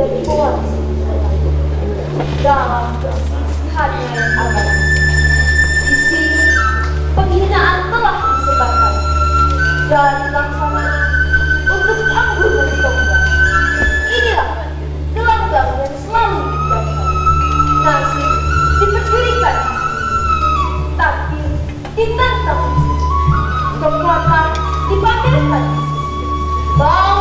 dari luar dalam kesisihan yang abadi. Di sini penghinaan telah disebarkan dan laksana untuk panggung dari tombak. Inilah gelanggang yang selalu dibilangkan. Nasi diperdirikan, tapi ditentang kekuatan dipamerkan. Bahwa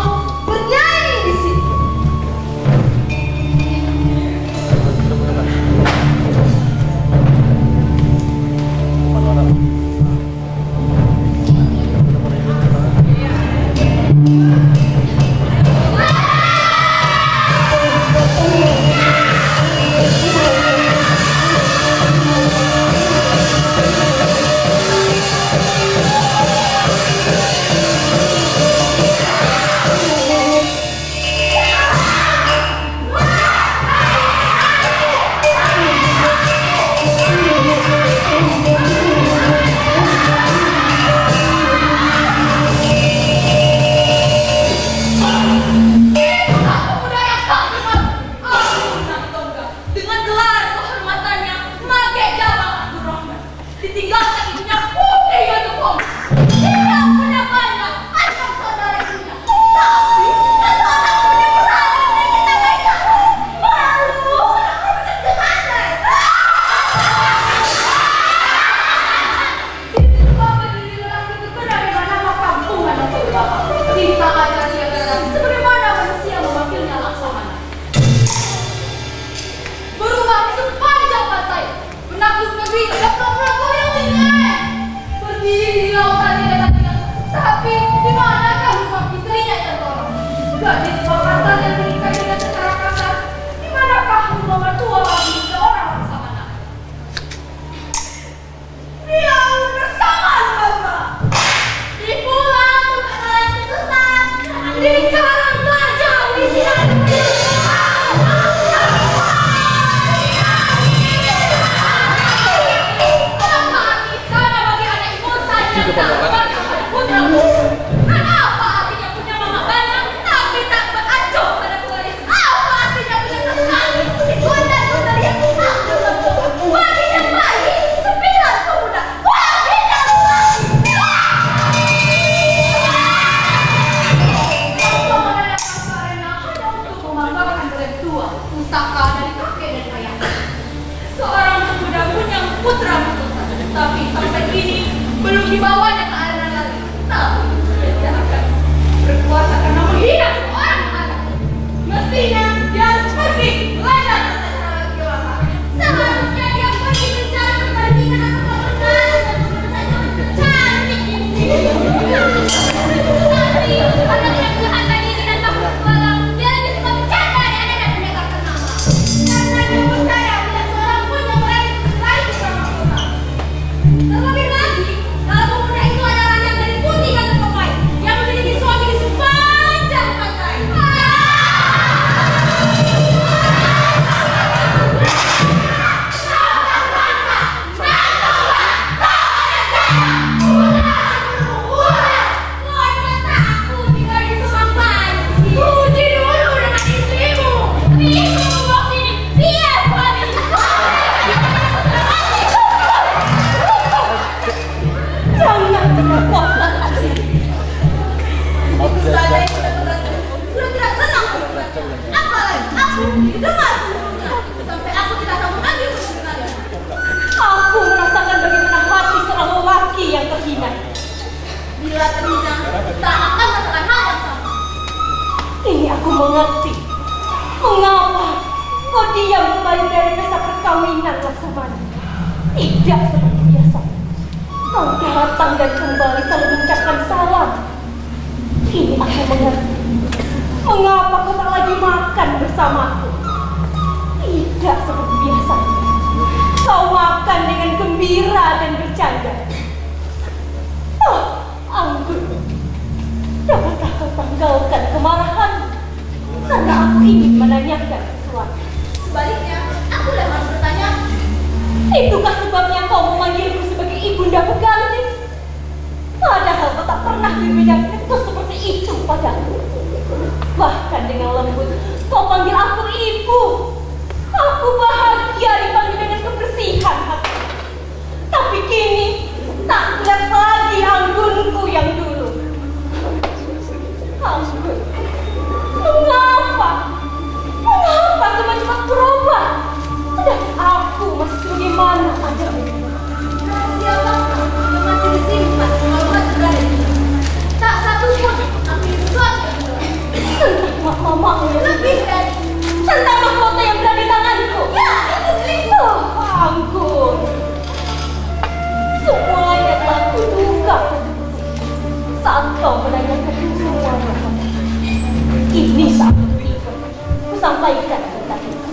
sampaikan tentang itu.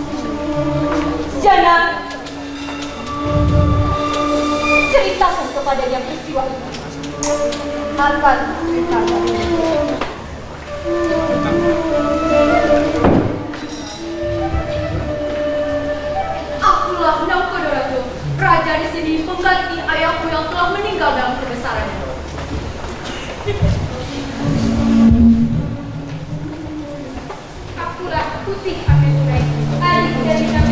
Jangan ceritakan kepada yang peristiwa itu. Apa ceritakan? Akulah Naukodoratu, raja di sini pengganti ayahku yang telah meninggal dalam kebesaran. Gracias.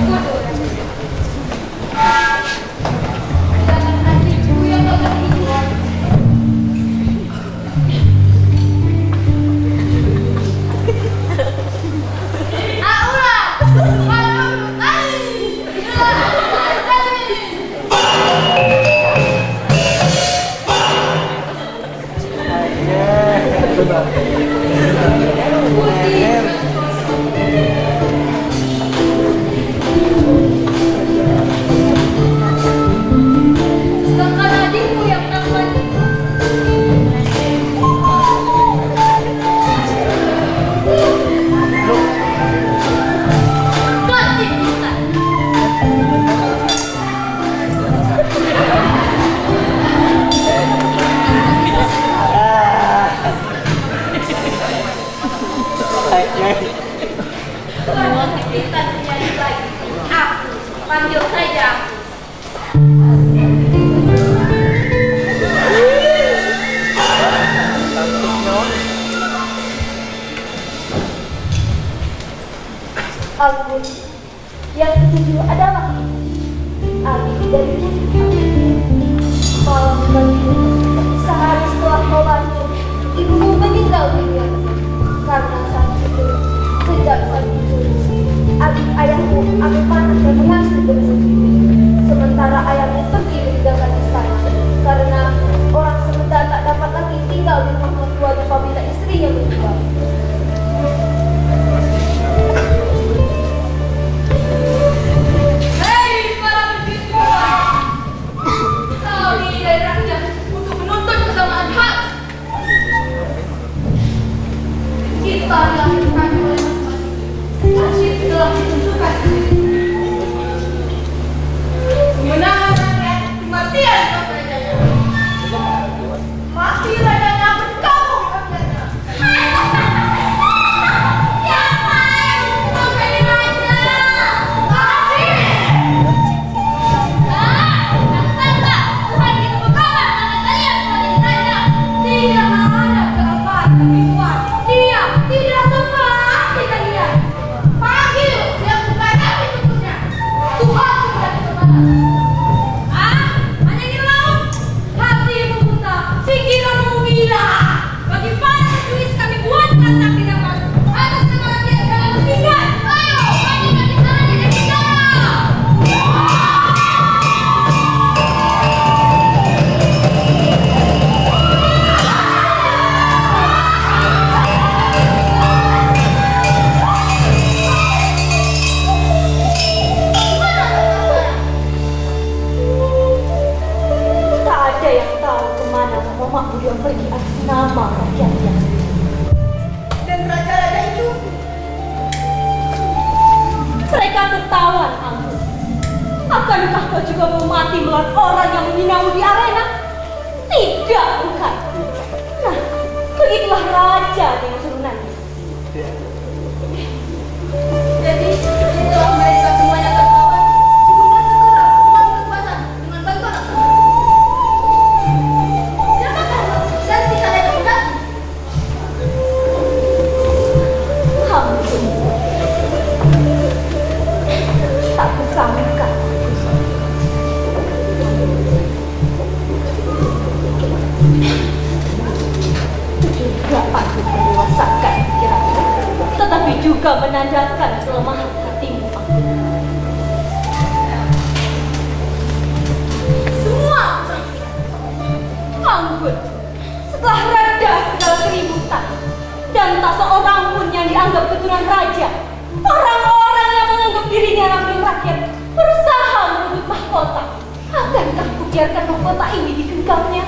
Mahkota ini digenggamnya?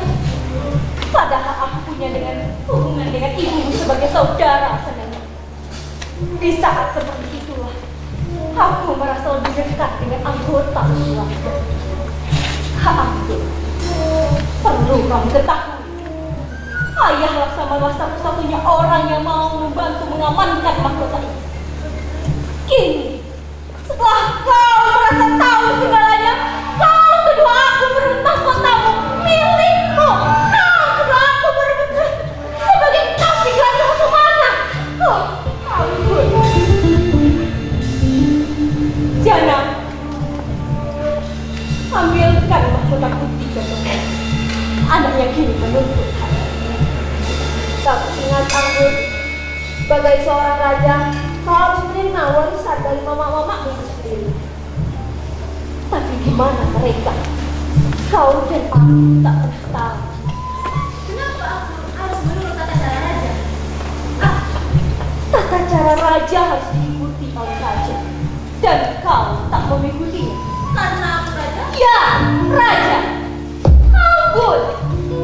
Padahal aku punya dengan hubungan dengan ibumu sebagai saudara senang. Di saat seperti itulah, aku merasa lebih dekat dengan anggota keluarga. Anggun, perlu kamu ketahui. Ayah Laksamana satu-satunya orang yang mau membantu mengamankan mahkota ini. Kini, setelah kau merasa tahu segalanya, Anaknya kini menuntut Tapi ingat Anggun, sebagai seorang raja, kau harus menerima warisan dari mama-mamamu sendiri. Tapi di mana mereka? Kau dan aku tak pernah tahu. Kenapa aku harus menurut tata cara raja? Ah, tata cara raja harus diikuti oleh raja. Dan kau tak mengikutinya. Karena aku raja? Ya, raja. Ampun,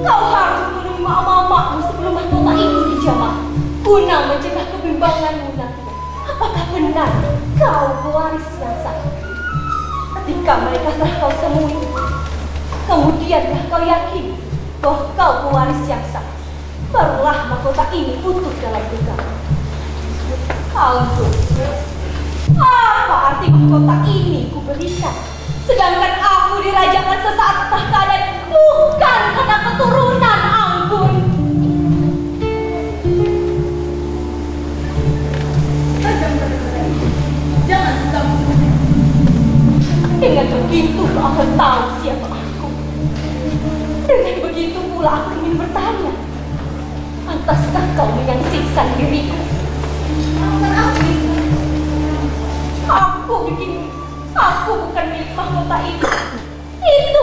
kau harus menerima mamamu sebelum mahkota itu dijamah. Guna mencegah kebimbanganmu nanti. Apakah benar kau pewaris yang sah? Ketika mereka telah kau temui, kemudian kau yakin bahwa kau pewaris yang sah. Barulah mahkota ini utuh dalam genggaman. Ampun, apa arti mahkota ini kuberikan? Sedangkan aku dirajakan sesaat tahta dan bukan karena keturunan anggun. Jangan kamu Dengan begitu akan tahu siapa aku. Dengan begitu pula aku ingin bertanya. Pantaskah kau menyaksikan diriku? maafkan aku. Aku milik mahkota itu. Itu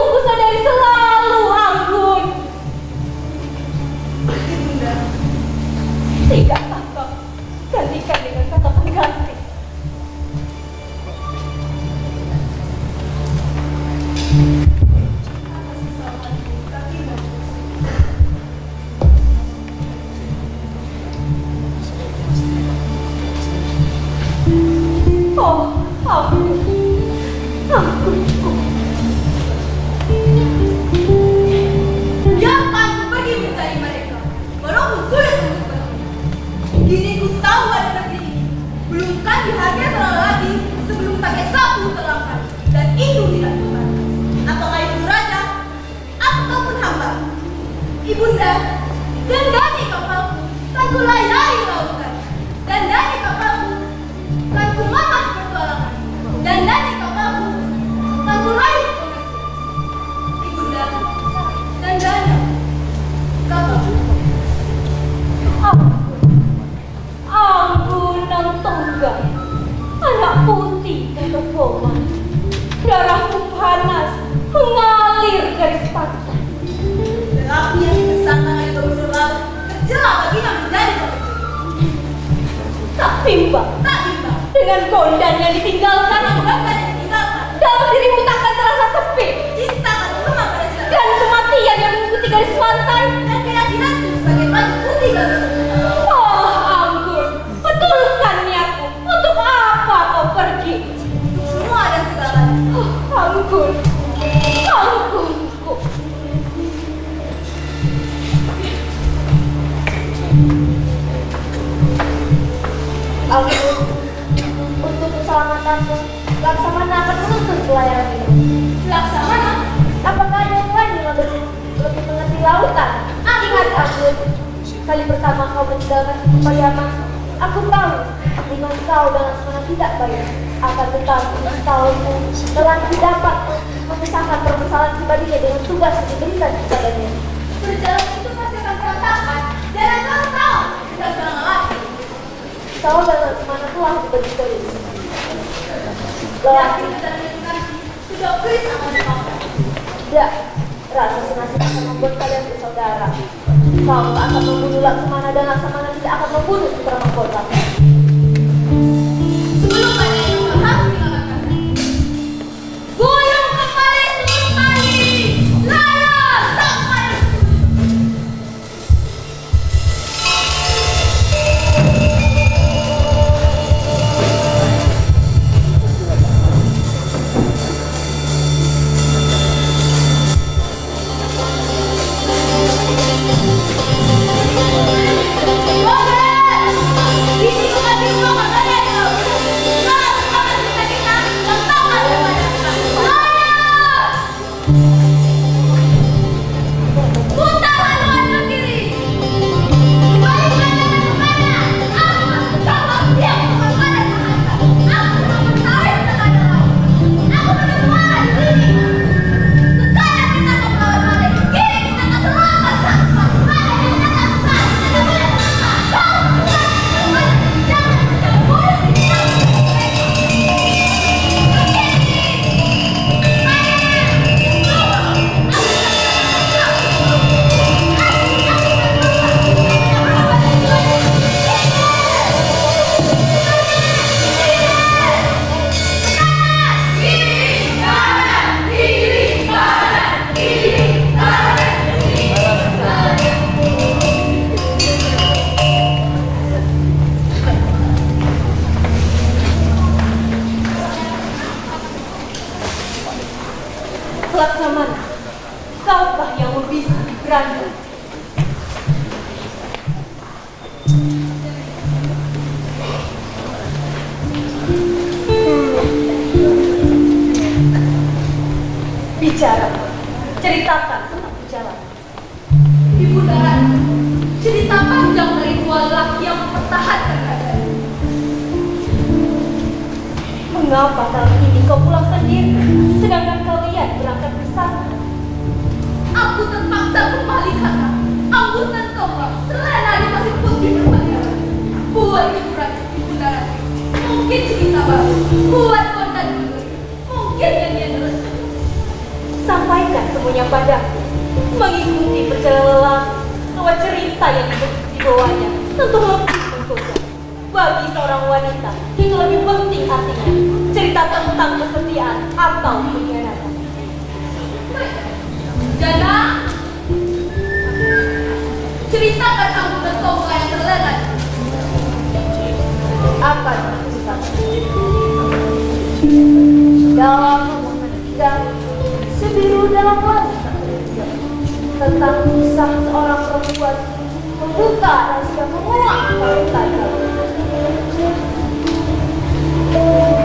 kali pertama kau meninggalkan Payama, aku tahu hubungan kau dan Laksamana tidak baik. Akan tetapi kau telah dapat memisahkan permasalahan pribadinya dengan tugas yang diberikan kepadanya. Berjalan itu pasti akan berantakan. Dan kau tahu. Dan jangan lagi. Kau dan Laksamana telah Lelaki Yakin dan nanti sudah beri sama tidak rasa senasib akan membuat kalian bersaudara. Kau tak akan membunuh Laksamana dan Laksamana tidak akan membunuh putra mahkota. Bicara, ceritakan tentang perjalanan. Ibu Darat, cerita panjang dari dua lelaki yang mempertahankan keadaan. Mengapa kali ini kau pulang sendiri, sedangkan kalian berangkat bersama? Aku terpaksa kembali karena Ambus dan Tombak terlena di pasir putih berpanjangan. Buat ibu Ratu, ibu Darat, mungkin cerita baru. Buat konten dulu, mungkin. Sampaikan semuanya padaku. Mengikuti perjalanan lelaki lewat cerita yang dibawanya tentu lebih menggoda. Bagi seorang wanita, itu lebih penting artinya cerita tentang kesetiaan atau pengkhianatan. Jana, ceritakan dan Tombak yang terlena. Apa cerita? Dalam memegang sebiru dalam wanita tentang kisah seorang perempuan membuka rahasia menguak wanita Jangan!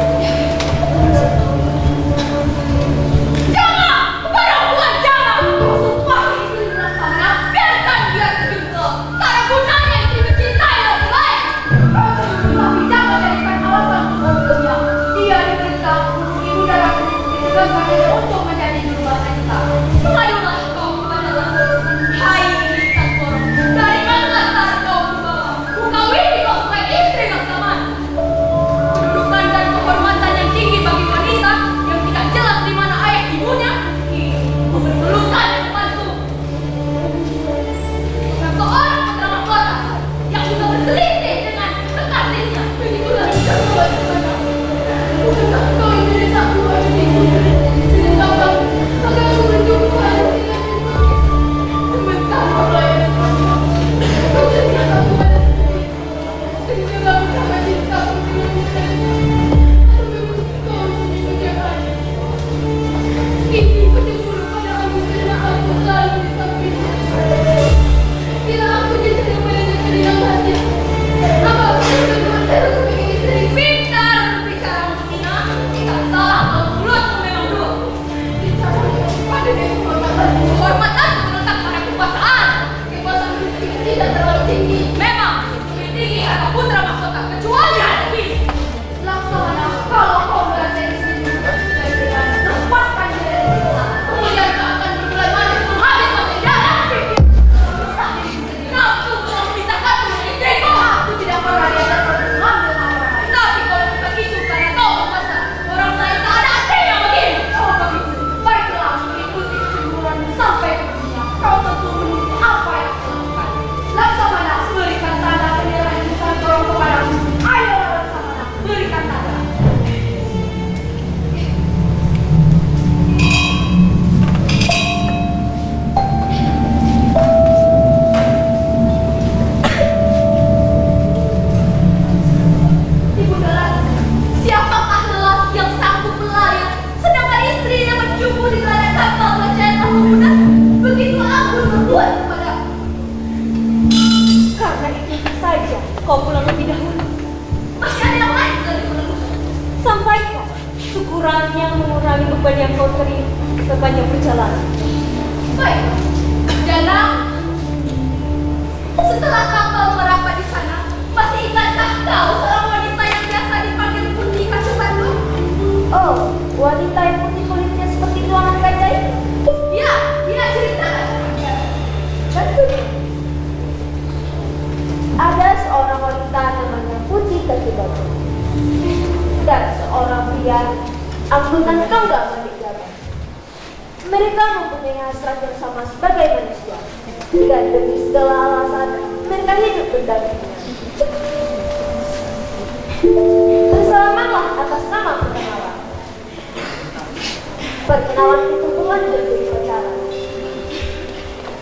Perkenalan itu bukan jadi pacaran.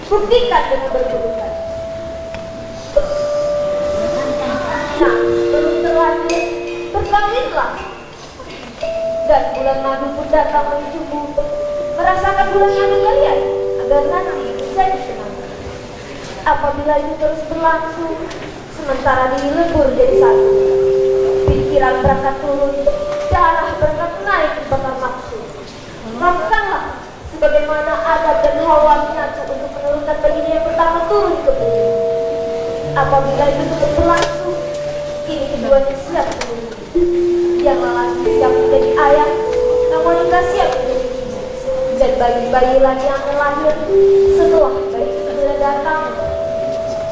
Buktikan dengan berkebutuhan. Nah, belum terlanjur, berkawinlah. Dan bulan madu pun datang menunjukmu. Merasakan bulan madu kalian, agar nanti menjadi tenang. Apabila itu terus berlangsung, sementara diri lebur jadi satu. Pikiran berangkat turun, darah berangkat naik bakal maksud. Lakukanlah sebagaimana adab dan hawa mengacu untuk menurunkan baginya yang pertama turun ke bumi. Apabila itu terus berlangsung, kini keduanya siap menunggu. Yang lelaki siap menjadi ayah, yang wanita siap menjadi ibu. Dan bayi-bayi lagi yang akan lahir setelah bayi itu sudah datang.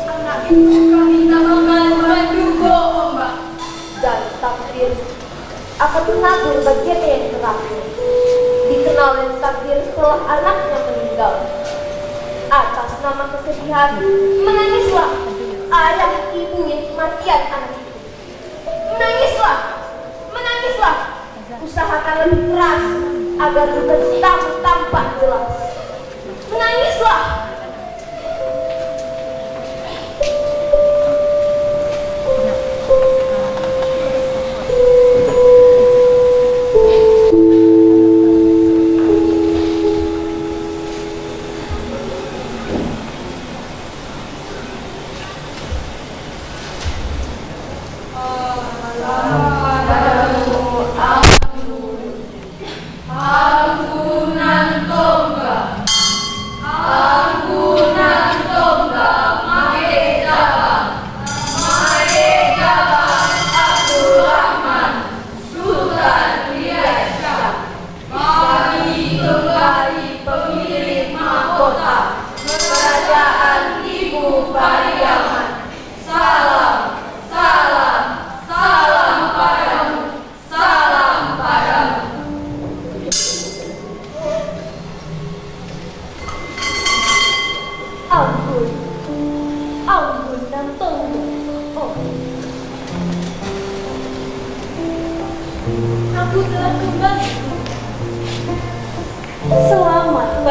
Anak itu kami namakan Bandugo, Mbak. Dan takdir akan menabur bagiannya yang terakhir. Dengan takdir setelah anaknya meninggal. Atas nama kesedihan, menangislah ayah ibu yang kematian anak itu. Menangislah, menangislah. Usahakan lebih keras agar citamu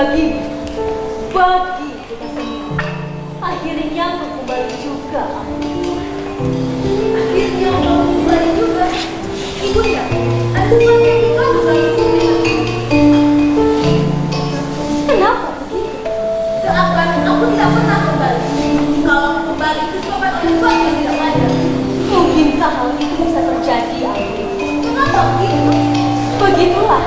bagimu, bagi kita semua. Akhirnya aku kembali juga. Akhirnya kau kembali juga. Ada sesuatu yang ingin kamu kembali Kenapa begitu? Seakan aku tidak pernah kembali. Kalau aku kembali itu disebabkan oleh sesuatu yang tidak wajar. Mungkinkah hal itu bisa terjadi, Ayu? Kenapa begitu? Begitulah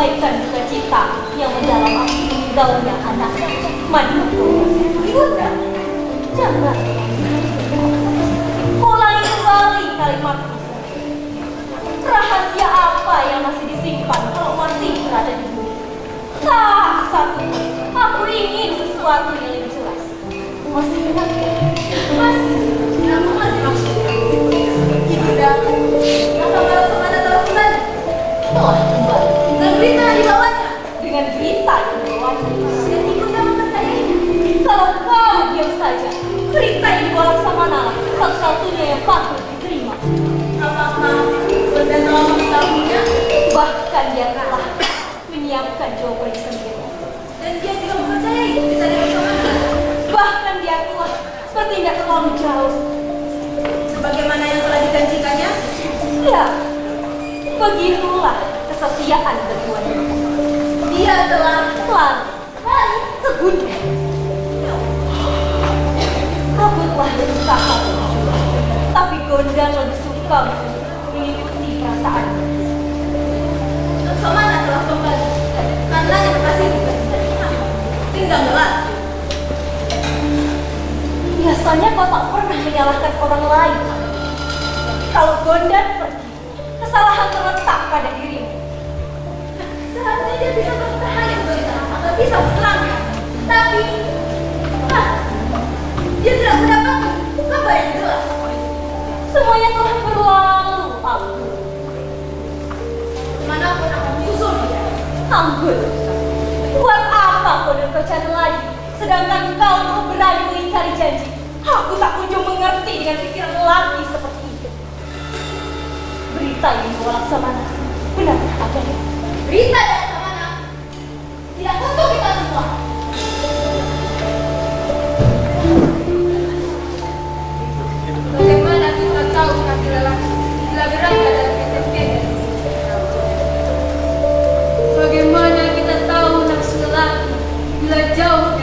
lupa menyampaikan duka cita yang mendalam aku meninggalnya anak Maduko. Ibunda, jangan. Ulangi kembali kalimatku. Rahasia apa yang masih disimpan kalau masih berada di bumi? Tak satu. Aku ingin sesuatu yang tidak terlalu jauh. Sebagaimana yang telah dijanjikannya, Ya, begitulah kesetiaan keduanya. dia telah Lari, lari ke gunung. Aku telah berusaha, tapi Gondang lebih suka mengikuti perasaannya. Laksamana telah kembali. Karena yang kasih tinggal gelar. Biasanya kau tak pernah menyalahkan orang lain. Kalau Gondang pergi, kesalahan terletak pada dirimu. Seharusnya dia bisa bertahan sebagai atau bisa berlangkah. Tapi, ah, dia tidak mendapatkan kabar yang jelas. Semuanya telah berlalu, Abdul. Mana pun akan menyusul dia. Ampun. Buat apa kau cari lagi? Sedangkan kau berani mengingkari janji. Aku tak kunjung mengerti dengan pikiran lelaki seperti itu. Berita yang membawa laksamana. Benar adanya. Berita dari mana? Tidak untuk kita semua. Bagaimana kita tahu nanti lelaki bila berada dalam kesempitan? Bagaimana kita tahu nafsu lelaki bila jauh